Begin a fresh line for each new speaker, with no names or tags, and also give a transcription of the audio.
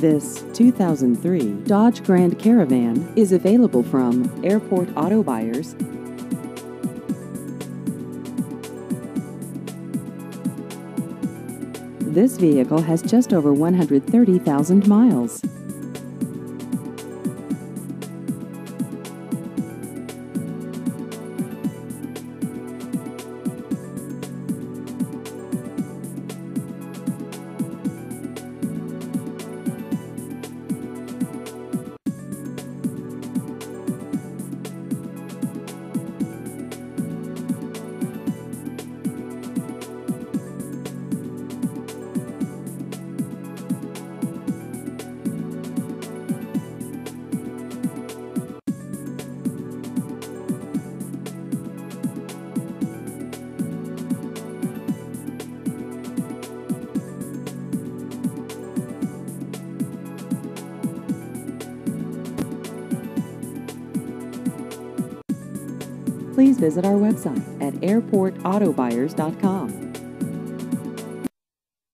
This 2003 Dodge Grand Caravan is available from Airport Autobuyers. This vehicle has just over 130,000 miles. Please visit our website at airportautobuyers.com.